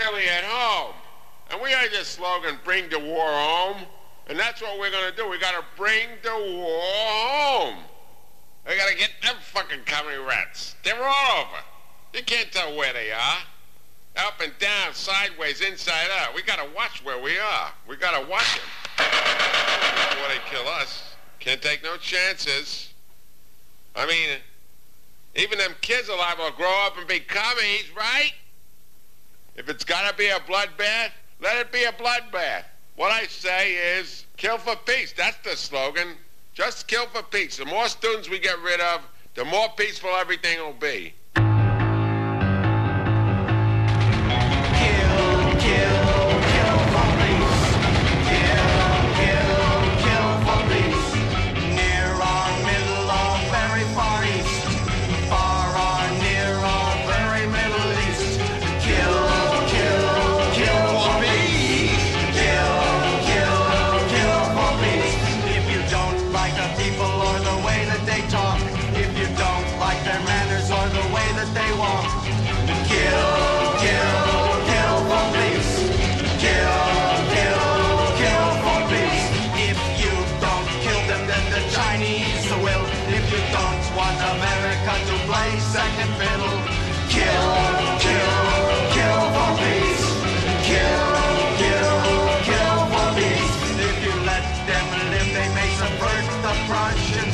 Really at home. And we heard this slogan, bring the war home. And that's what we're going to do. We got to bring the war home. We got to get them fucking coming rats. They're all over. You can't tell where they are. Up and down, sideways, inside out. We got to watch where we are. We got to watch them. Before they kill us. Can't take no chances. I mean, even them kids liable to grow up and be commies, right? If it's got to be a bloodbath, let it be a bloodbath. What I say is kill for peace. That's the slogan. Just kill for peace. The more students we get rid of, the more peaceful everything will be.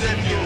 Prussians. You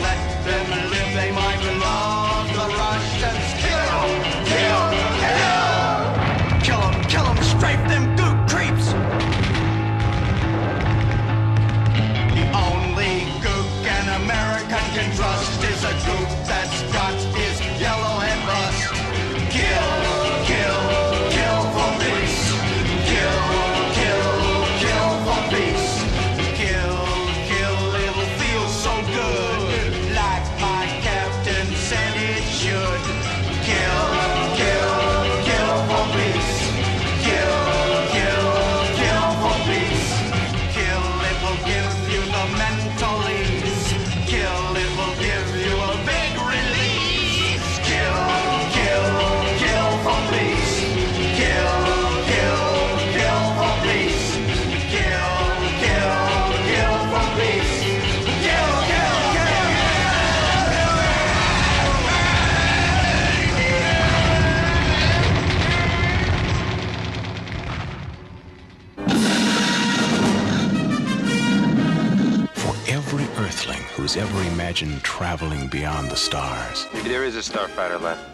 traveling beyond the stars Maybe there is a starfighter left.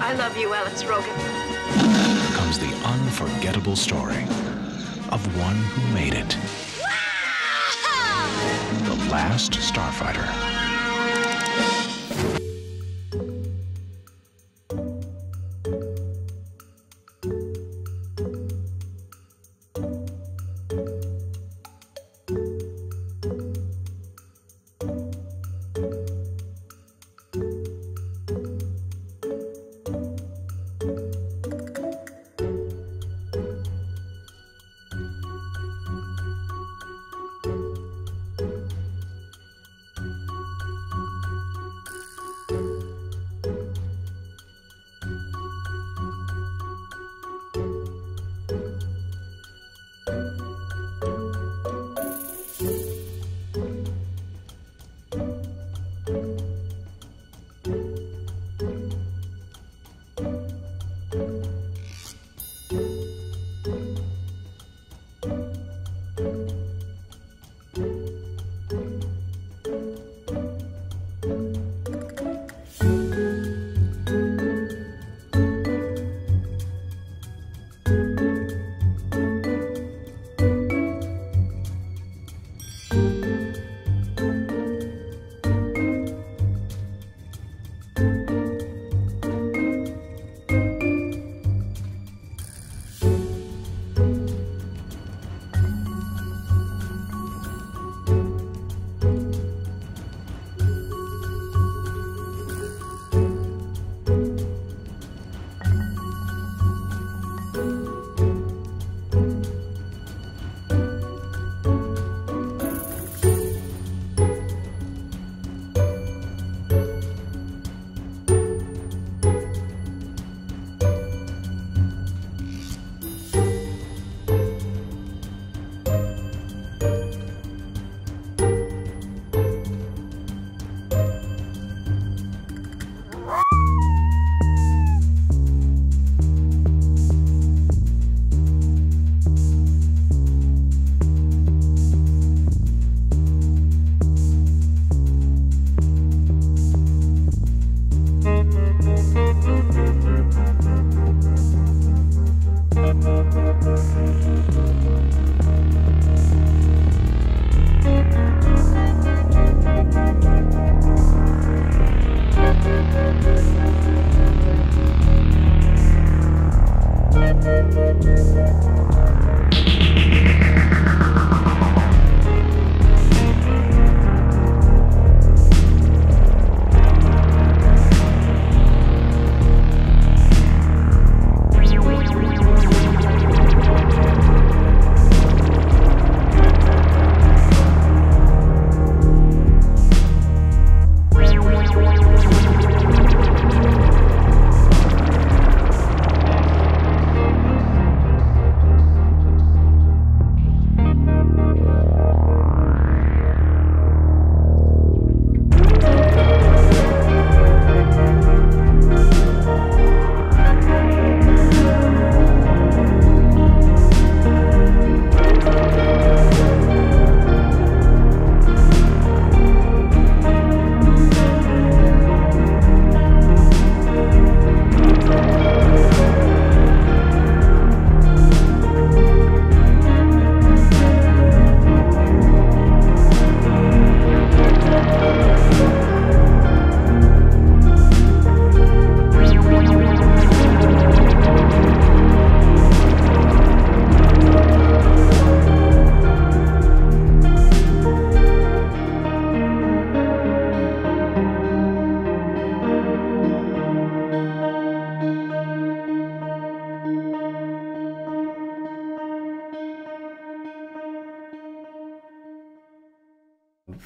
I love you, Alex Rogan. comes the unforgettable story of one who made it. The last starfighter.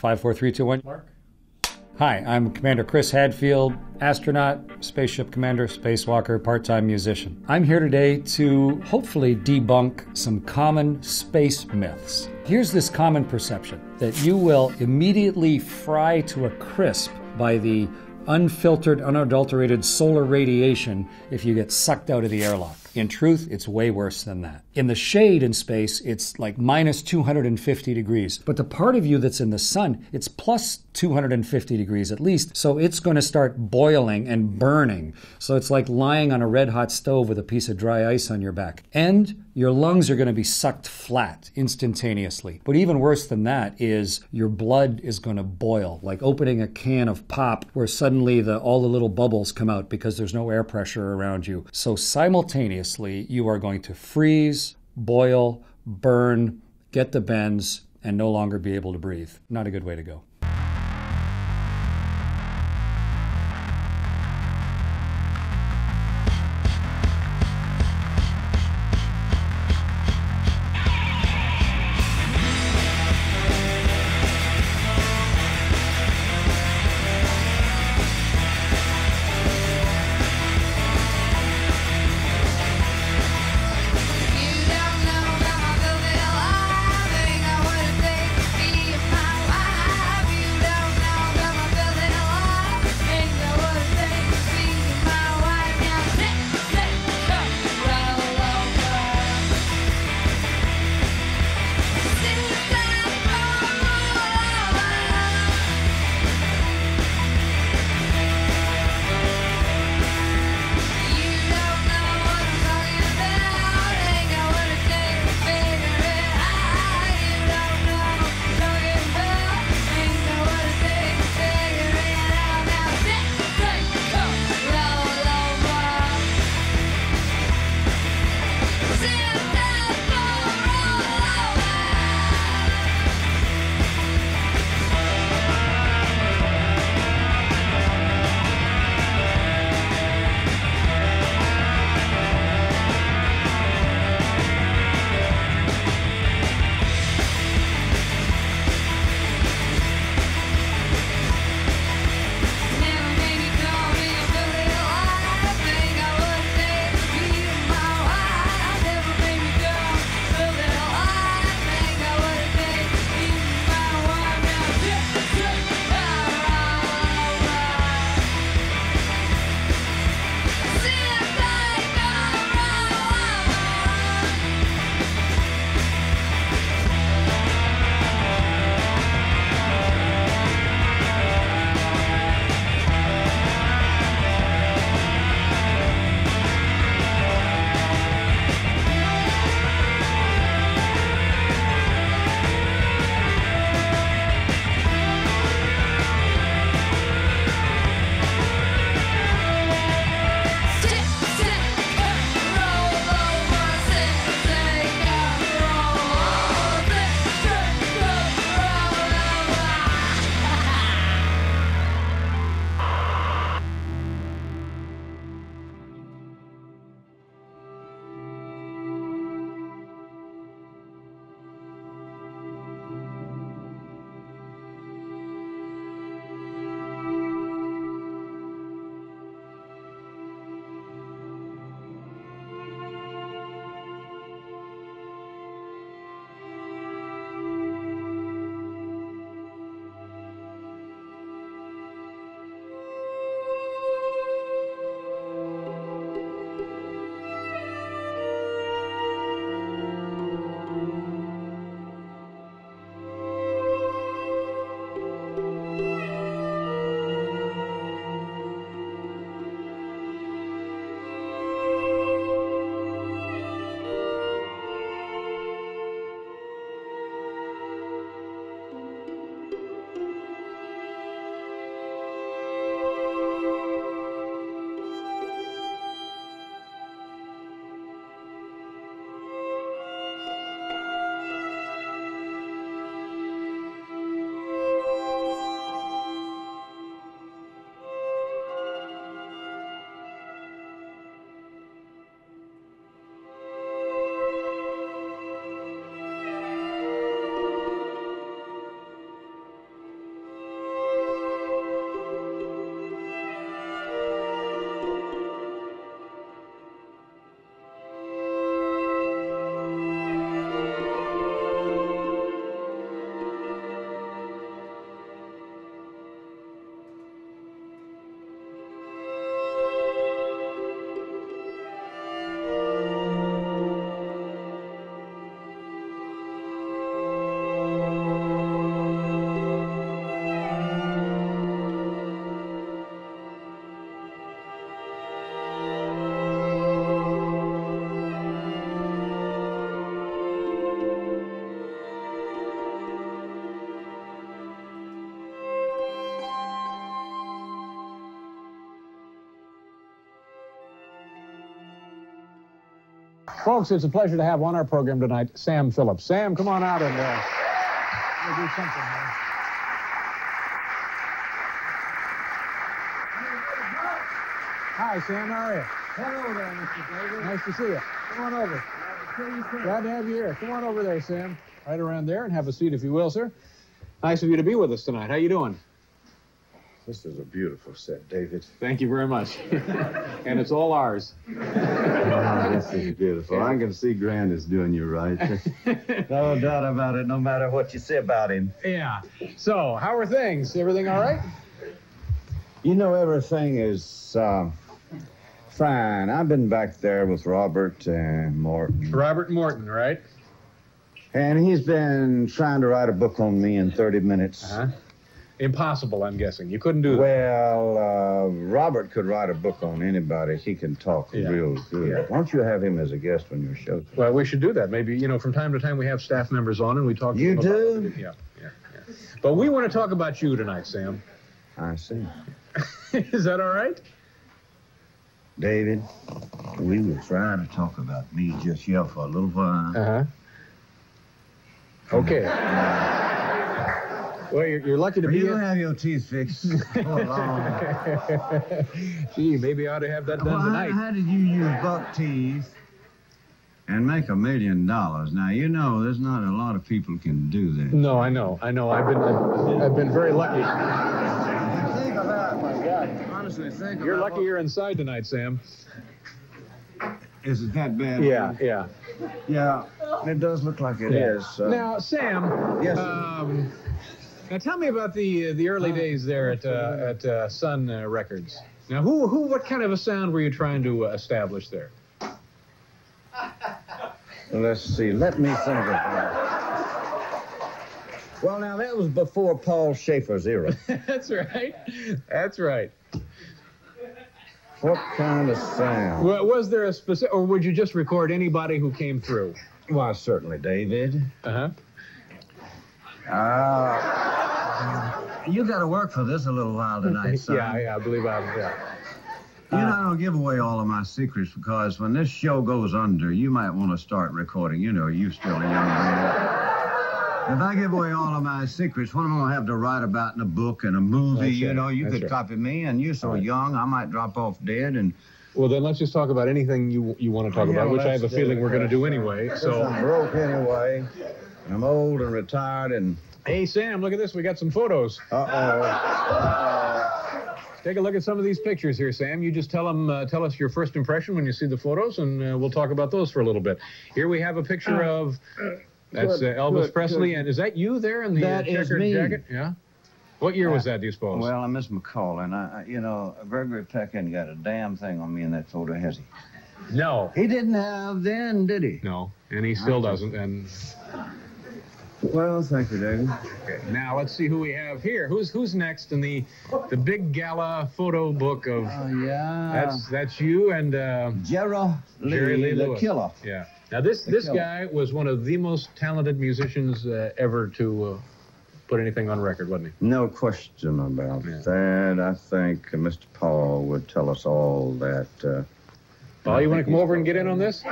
Five, four, three, two, one. Mark. Hi, I'm Commander Chris Hadfield, astronaut, spaceship commander, spacewalker, part time musician. I'm here today to hopefully debunk some common space myths. Here's this common perception that you will immediately fry to a crisp by the unfiltered, unadulterated solar radiation if you get sucked out of the airlock. In truth, it's way worse than that. In the shade in space, it's like minus 250 degrees. But the part of you that's in the sun, it's plus 250 degrees at least. So it's going to start boiling and burning. So it's like lying on a red hot stove with a piece of dry ice on your back. And your lungs are going to be sucked flat instantaneously. But even worse than that is your blood is going to boil, like opening a can of pop where suddenly the, all the little bubbles come out because there's no air pressure around you. So simultaneously, you are going to freeze, boil, burn, get the bends, and no longer be able to breathe. Not a good way to go. Folks, it's a pleasure to have on our program tonight Sam Phillips. Sam, come on out and uh, we'll do something. man. Hi, Sam. How are you? Hello there, Mr. David. Nice to see you. Come on over. Glad to have you here. Come on over there, Sam. Right around there and have a seat if you will, sir. Nice of you to be with us tonight. How are you doing? This is a beautiful set, David. Thank you very much. and it's all ours. this is beautiful. I can see Grant is doing you right. No doubt about it, no matter what you say about him. Yeah. So, how are things? Everything all right? you know, everything is uh, fine. I've been back there with Robert and Morton, Robert Morton, right? and he's been trying to write a book on me in 30 minutes. Uh-huh. Impossible, I'm guessing. You couldn't do that. Well, uh, Robert could write a book on anybody. He can talk Yeah. real good. Yeah. Why don't you have him as a guest on your show? Well, we should do that. Maybe, you know, from time to time we have staff members on and we talk to You them about- do? Yeah, yeah, yeah. But we want to talk about you tonight, Sam. I see. Is that all right? David, we were trying to talk about me just here for a little while. Uh-huh. Okay. Well, you're, you're lucky to be you here. have your teeth fixed. Along. Gee, maybe I ought to have that done Well, tonight. how did you use buck teeth and make a million dollars? Now you know there's not a lot of people can do that. No, I know, I know. I've been, I've been very lucky. Think about my God. Honestly, think You're lucky you're inside tonight, Sam. Is it that bad? Yeah, yeah. Yeah. It does look like it Yeah. is. uh, Now, Sam. Yes. Um, now, tell me about the uh, the early days there at uh, at uh, Sun uh, Records. Now, who who what kind of a sound were you trying to uh, establish there? Let's see. Let me think of that. Well, now that was before Paul Shaffer's era. That's right. That's right. what kind of sound? Wa- Was there a specific, or would you just record anybody who came through? Why, certainly, David. Uh huh. Uh, you got to work for this a little while tonight, son. Yeah, yeah, I believe I. Yeah. You know, uh, I don't give away all of my secrets because when this show goes under, you might want to start recording. You know, you still a young man. If I give away all of my secrets, what am I going to have to write about in a book and a movie? That's you right, know, you that's could right. copy me, and you're so Right. young, I might drop off dead. And Well, then let's just talk about anything you you want to talk oh, Yeah, about, which I have a feeling we're going to do anyway. So, I'm broke anyway, I'm old and retired, and hey, Sam, look at this. We got some photos. uh oh. Take a look at some of these pictures here, Sam. You just tell them, uh, tell us your first impression when you see the photos, and uh, we'll talk about those for a little bit. Here we have a picture of that's uh, Elvis good, Presley, and is that you there in the uh, That is checkered me. jacket? Yeah. What year was that? Do you suppose? Well, I'm Miss McCall, and I, I- you know, Gregory Peck ain't got a damn thing on me in that photo, has he? no, He didn't have then, did he? no, and he still doesn't. And Well, thank you, David. okay, now let's see who we have here. Who's who's next in the the big gala photo book of? Oh, yeah. That's that's you and uh, Jerry Lee, Jerry Lee the Lewis. killer. Yeah. Now this The this killer. guy was one of the most talented musicians uh, ever to uh, put anything on record, wasn't he? No question about Yeah. that. I think uh, Mr. Paul would tell us all that. Uh, Oh, you want to come over and get in on this?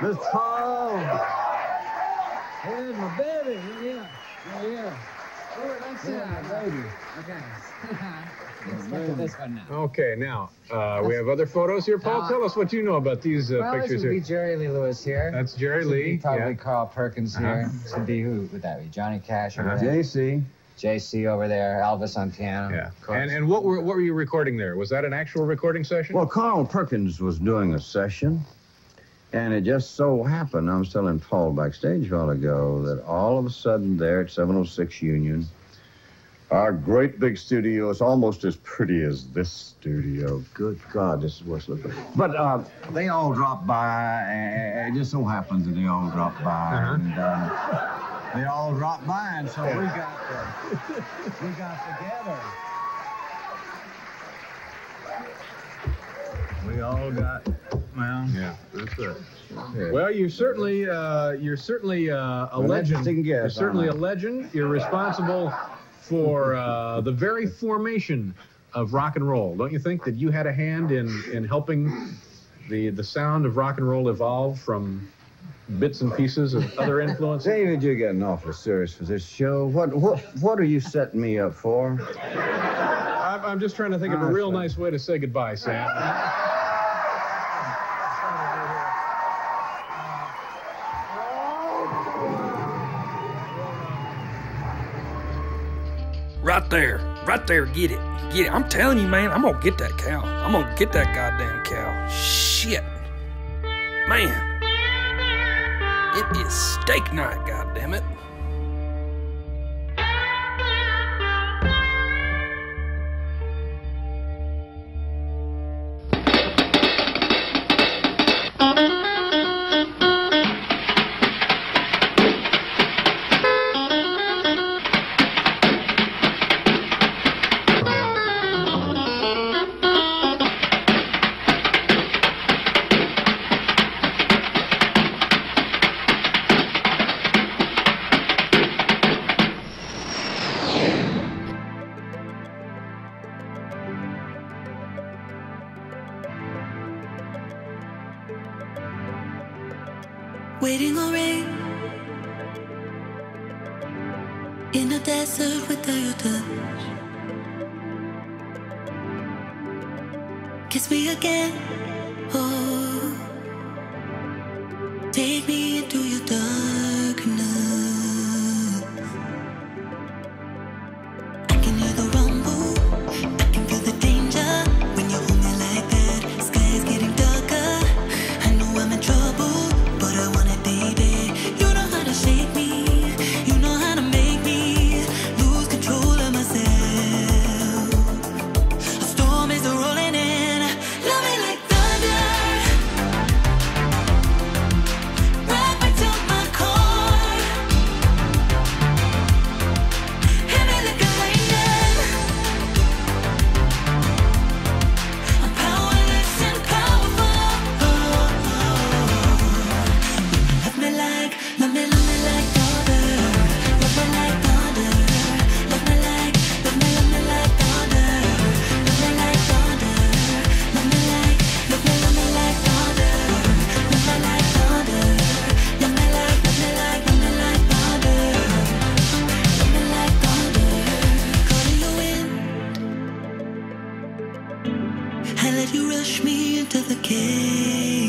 Mr. Paul! Here's my baby. Yeah, yeah, yeah. Yeah, baby. Let's look at this one now. Okay, now uh, we have other photos here. Paul, Uh, tell us what you know about these uh, well, this pictures here. be. Jerry Lee Lewis here. That's Jerry This would be Lee. Probably yeah. Carl Perkins here. This would be who would that be? Johnny Cash over Uh-huh. there. JC. JC over there. Elvis on piano. Yeah. And and what were what were you recording there? Was that an actual recording session? Well, Carl Perkins was doing a session, and it just so happened, I was telling Paul backstage a while ago, that all of a sudden there at 706 Union, our great big studio is almost as pretty as this studio. Good God, this is what's looking. But uh, they all dropped by, and it just so happened that they all dropped by, Uh-huh. and um, they all dropped by, and so we got uh, we got together. We all got yeah, Well, you're certainly uh, you're certainly uh, a legend. Guess, you're certainly a legend. You're responsible for uh, the very formation of rock and roll. Don't you think that you had a hand in in helping the the sound of rock and roll evolve from bits and pieces of other influences. David, you're getting awful serious for this show. What what what are you setting me up for? I'm, I'm just trying to think of a ah, real nice way to say goodbye, Sam. Right there. Right there. Get it. Get it. I'm telling you, man, I'm gonna get that cow. I'm gonna get that goddamn cow. Shit. Man. It is steak night, goddammit. waiting on rain in a desert without your touch. Kiss me again, oh, take me. you rush me into the cave?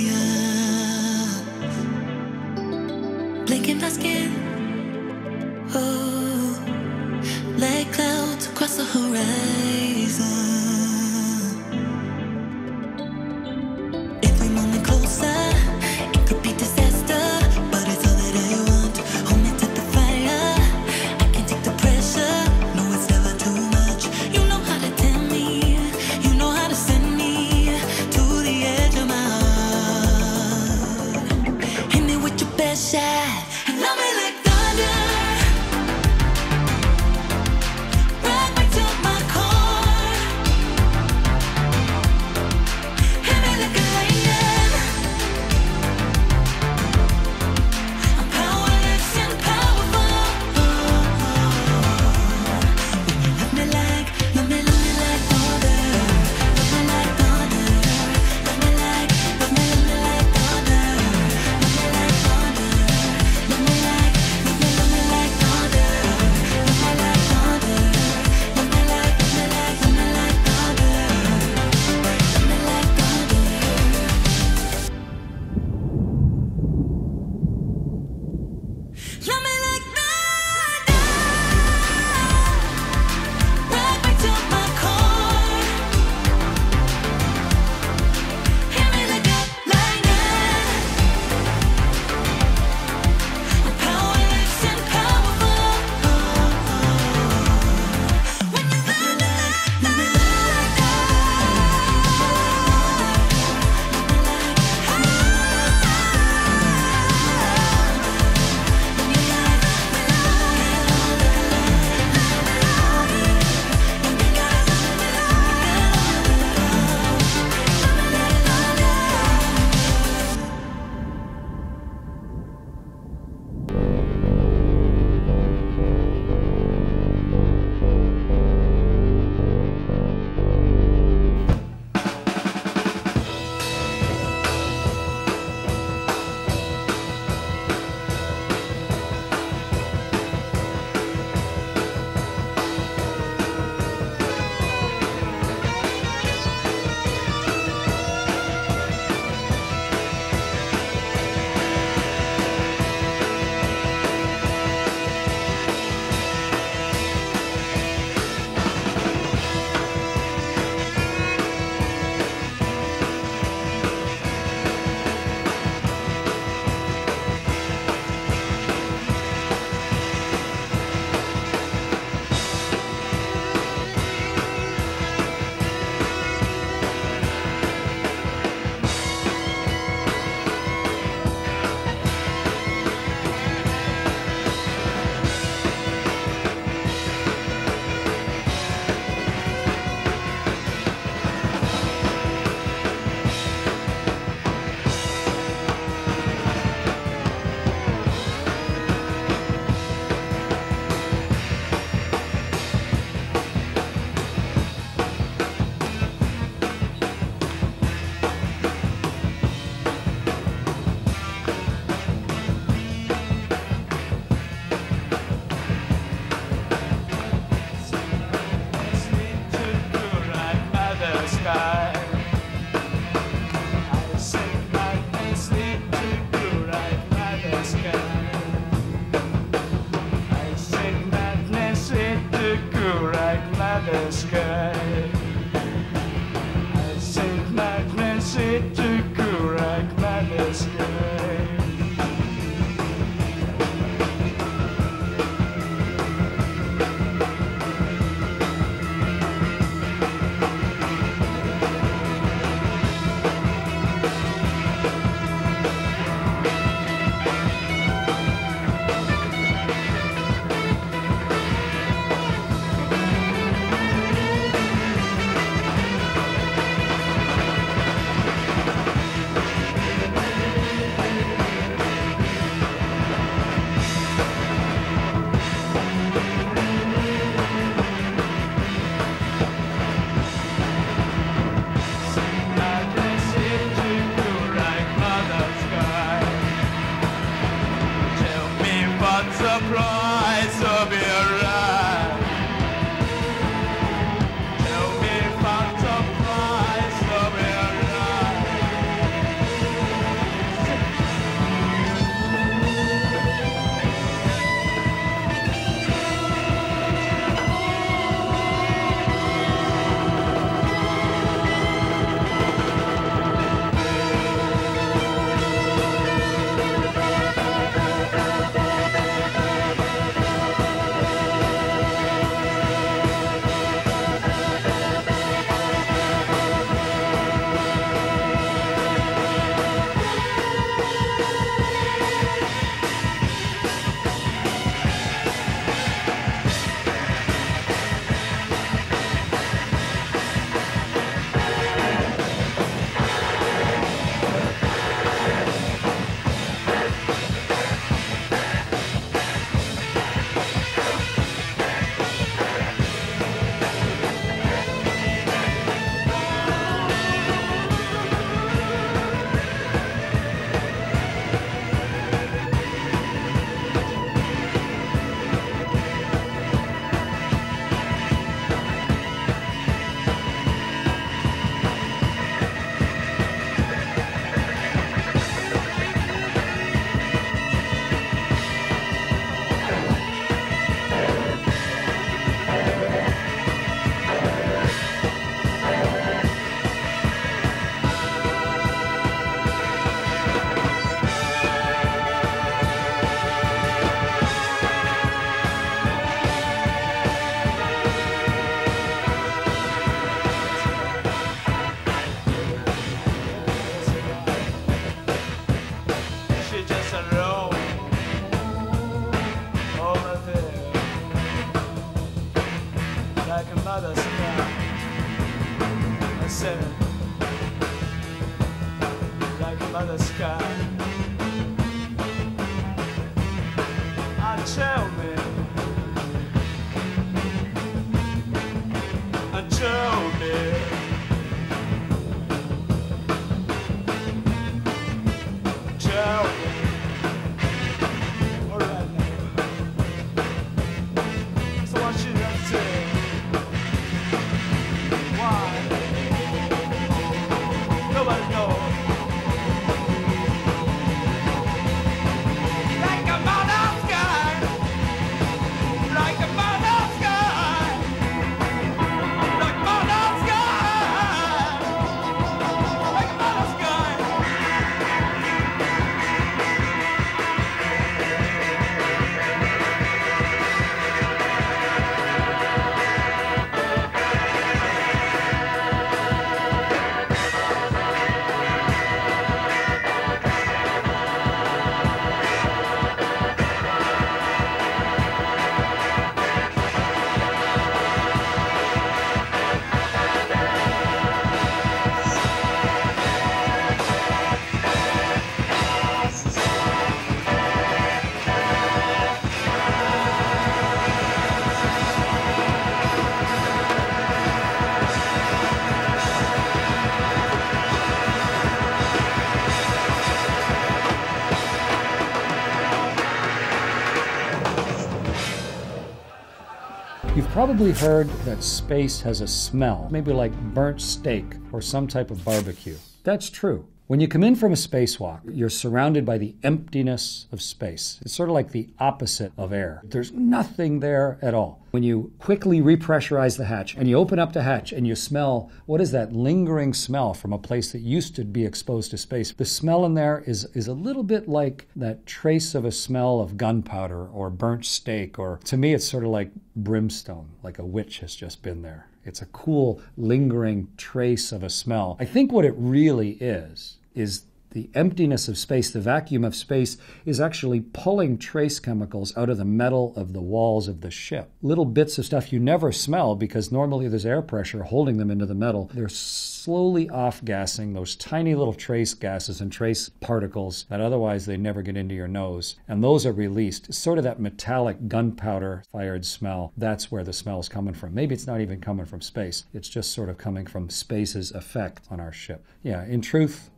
probably heard that space has a smell, maybe like burnt steak or some type of barbecue. That's true. When you come in from a spacewalk, you're surrounded by the emptiness of space. It's sort of like the opposite of air. There's nothing there at all. When you quickly repressurize the hatch and you open up the hatch and you smell what is that lingering smell from a place that used to be exposed to space, the smell in there is, is a little bit like that trace of a smell of gunpowder or burnt steak, or to me, it's sort of like brimstone, like a witch has just been there. It's a cool, lingering trace of a smell. I think what it really is, is the emptiness of space, the vacuum of space, is actually pulling trace chemicals out of the metal of the walls of the ship. Little bits of stuff you never smell because normally there's air pressure holding them into the metal. They're slowly off gassing those tiny little trace gases and trace particles that otherwise they never get into your nose. And those are released. It's sort of that metallic gunpowder fired smell. That's where the smell is coming from. Maybe it's not even coming from space, it's just sort of coming from space's effect on our ship. Yeah, in truth,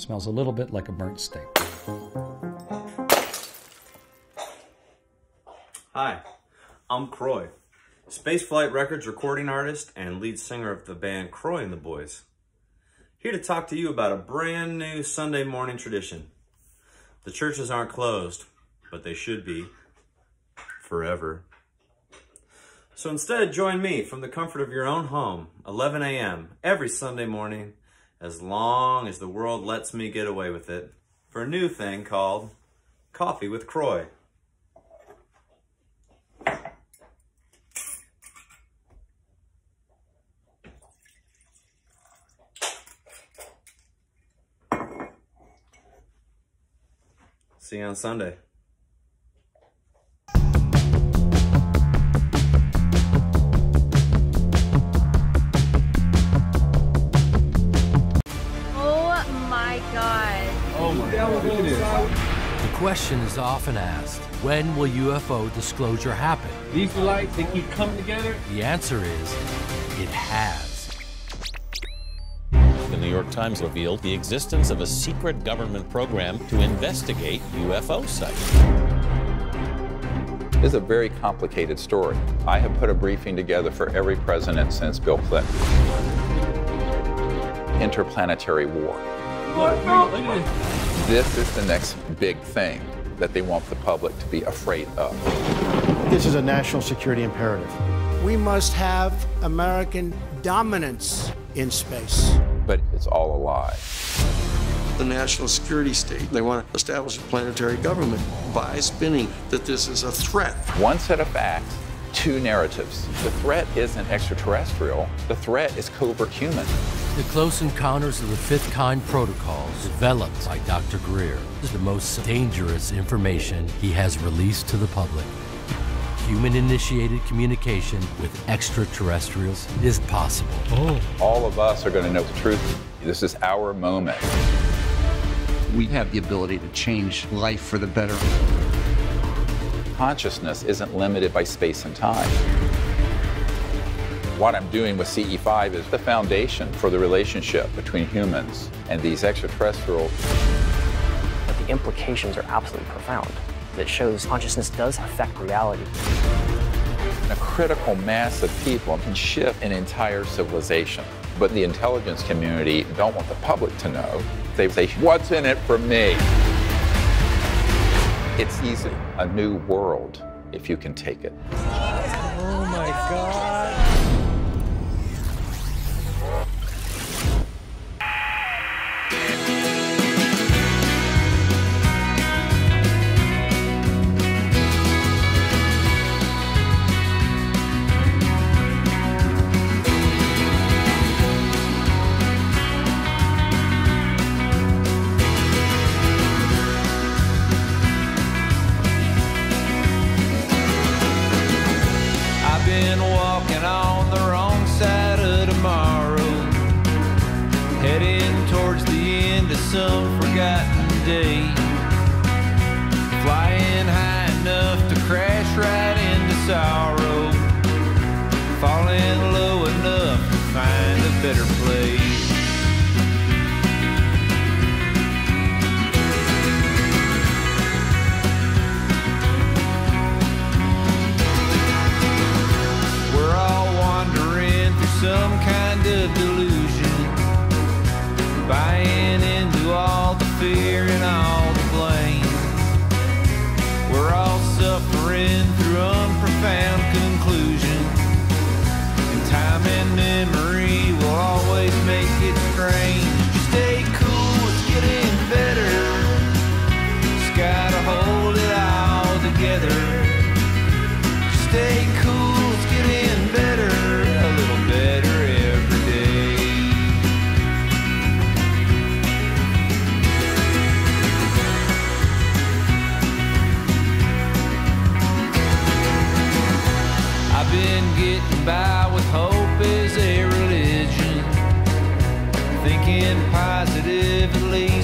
smells a little bit like a burnt steak. Hi, I'm Croy, Spaceflight Records recording artist and lead singer of the band Croy and the Boys. Here to talk to you about a brand new Sunday morning tradition. The churches aren't closed, but they should be forever. So instead, join me from the comfort of your own home, 11 a.m. every Sunday morning, as long as the world lets me get away with it, for a new thing called Coffee with Croy. See you on Sunday. Question is often asked, when will UFO disclosure happen? These lights, they keep coming together. The answer is, it has. The New York Times revealed the existence of a secret government program to investigate UFO sites. This is a very complicated story. I have put a briefing together for every president since Bill Clinton. Interplanetary war. This is the next big thing that they want the public to be afraid of. This is a national security imperative. We must have American dominance in space. But it's all a lie. the national security state. They want to establish a planetary government by spinning that this is a threat. One set of facts, two narratives. The threat isn't extraterrestrial, the threat is covert human. The Close Encounters of the Fifth Kind protocols, developed by Dr. Greer, is the most dangerous information he has released to the public. Human initiated communication with extraterrestrials is possible. Oh. All of us are going to know the truth. This is our moment. We have the ability to change life for the better. Consciousness isn't limited by space and time. What I'm doing with CE5 is the foundation for the relationship between humans and these extraterrestrials. But the implications are absolutely profound. That shows consciousness does affect reality. A critical mass of people can shift an entire civilization. But the intelligence community don't want the public to know. They say, what's in it for me? It's easy. A new world, if you can take it. Oh my god. getting by with hope is a religion. Thinking positively.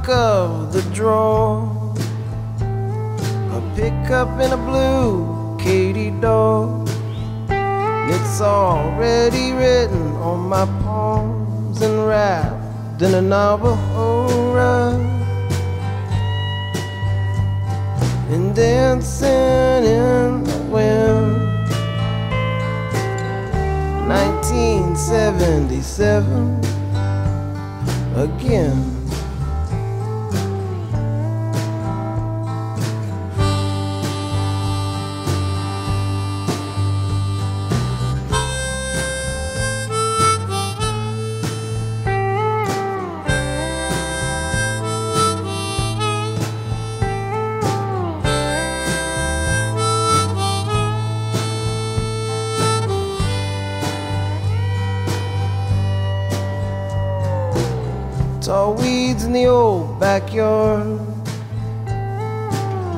lock of the drawer. A pickup in a blue Katy doll. It's already written on my palms and wrapped in a Navajo rug. And dancing in the wind. 1977 again. Backyard.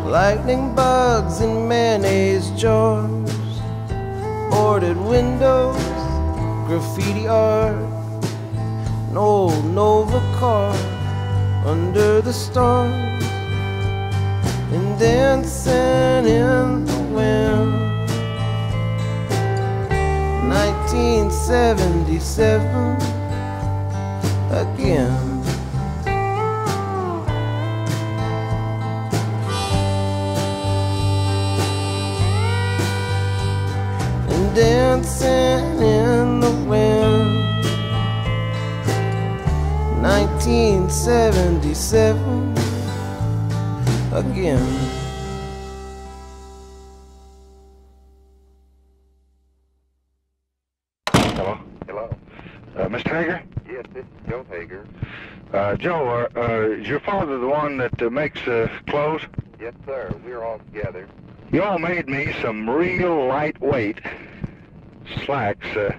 Lightning bugs in mayonnaise jars, boarded windows, graffiti art, an old Nova car under the stars, and dancing in the wind. 1977 again. Dancing in the wind. 1977 again. Hello? Hello. Uh, Mr. Haggar? Yes, this is Joe Haggar. Uh, Joe, uh, uh, is your father the one that uh, makes uh, clothes? Yes, sir. We're all together. You all made me some real lightweight slacks uh,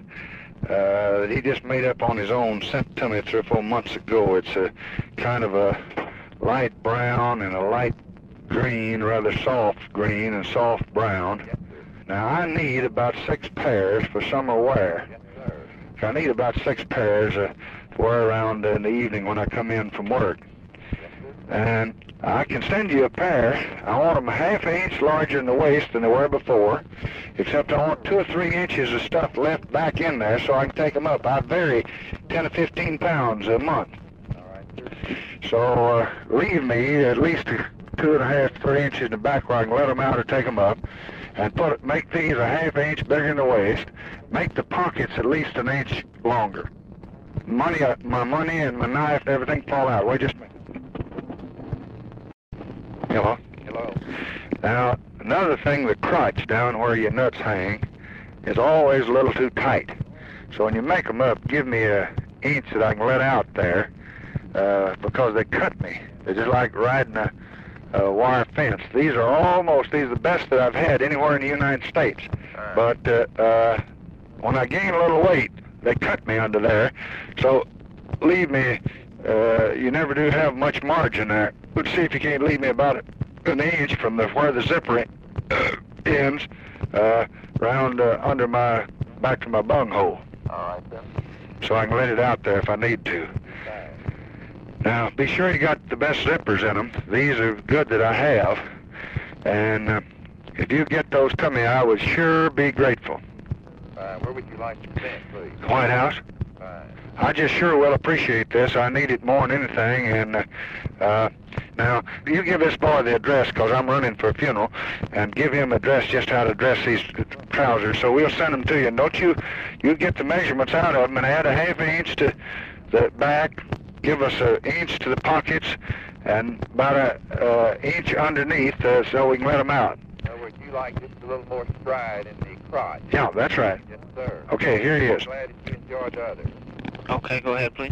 uh, that he just made up on his own, sent to me three or four months ago. It's a kind of a light brown and a light green, rather soft green and soft brown. Now I need about six pairs for summer wear. I need about six pairs uh, to wear around in the evening when I come in from work. And I can send you a pair. I want them half an inch larger in the waist than they were before, except I want two or three inches of stuff left back in there so I can take them up. I vary 10 to 15 pounds a month. So uh, leave me at least two and a half, three inches in the back where I can let them out or take them up, and put make these a half inch bigger in the waist. Make the pockets at least an inch longer. Money, uh, my money and my knife and everything fall out. Wait just a minute. Hello. Hello. Now, another thing, the crotch down where your nuts hang is always a little too tight. So when you make them up, give me a inch that I can let out there uh, because they cut me. They're just like riding a, a wire fence. These are almost, these are the best that I've had anywhere in the United States. But uh, uh, when I gain a little weight, they cut me under there. So leave me, uh, you never do have much margin there. Let's see if you can't leave me about an inch from the where the zipper ends, uh, round uh, under my, back to my bunghole. All right, then. So I can let it out there if I need to. Now, be sure you got the best zippers in them. These are good that I have. And uh, if you get those to me, I would sure be grateful. Uh, where would you like to send, please? White House? I just sure will appreciate this. I need it more than anything. And uh, uh, now, you give this boy the address because I'm running for a funeral, and give him address just how to dress these trousers. So we'll send them to you. And don't you, you get the measurements out of them and add a half an inch to the back. Give us an inch to the pockets, and about a uh, inch underneath, uh, so we can let them out. In other words, you like just a little more stride in the crotch. Yeah, that's right. Yes, sir. Okay, here he is. Glad that you enjoyed the other. Okay, go ahead, please.